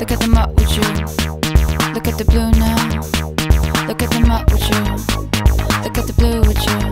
Look at them up with you. Look at the blue now. Look at them up with you. Look at the blue with you.